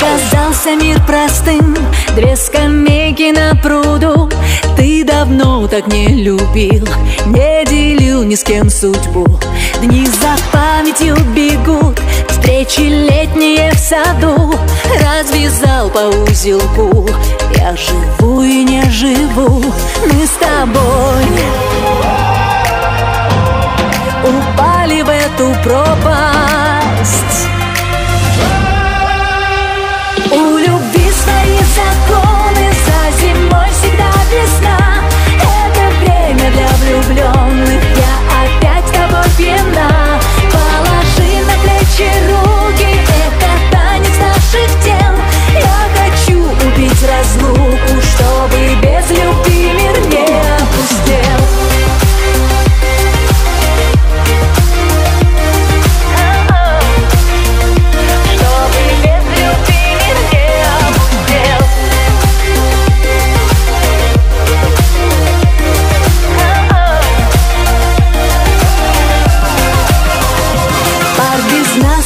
казался мир простым. Две скамейки на пруду Ты давно так не любил. Не делил ни с кем судьбу. Дни за памятью бегут Встречи летние в саду. Развязал по узелку Я живу и не живу. Мы с тобой Упали в эту пропасть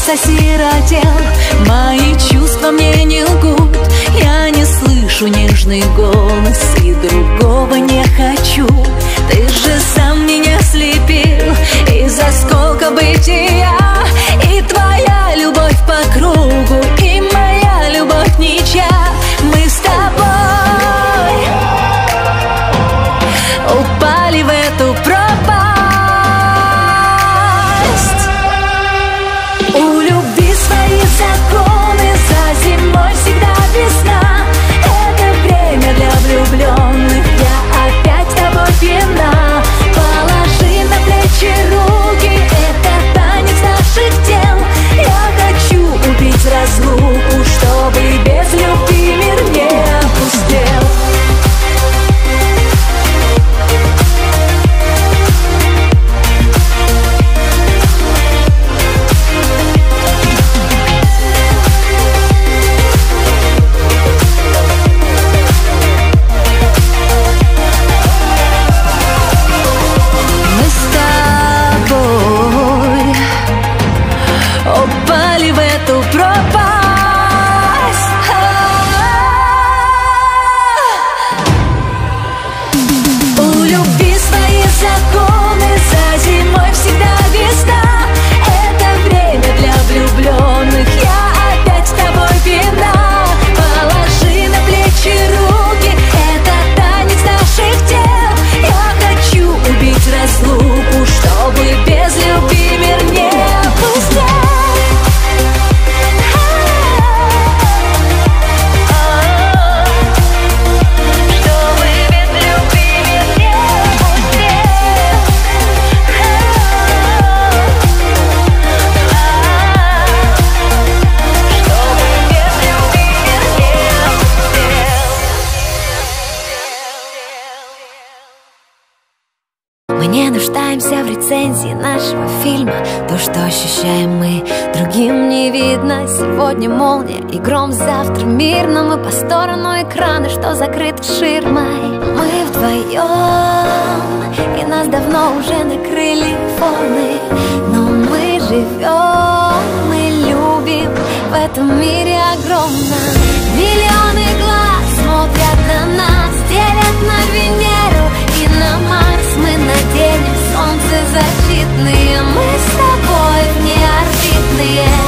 осиротел Мои чувства мне не лгут. Я не слышу нежный голос И другого не хочу. Ты же сам меня слепил Из осколка бытия любви Мы не нуждаемся в рецензии нашего фильма. То, что ощущаем мы, другим не видно. Сегодня молния и гром, завтра мирно Мы по сторону экрана, что закрыт ширмой. Мы вдвоем, и нас давно уже накрыли волны Но мы живем, мы любим в этом мире огромно беззащитные Мы с тобой неорбитные.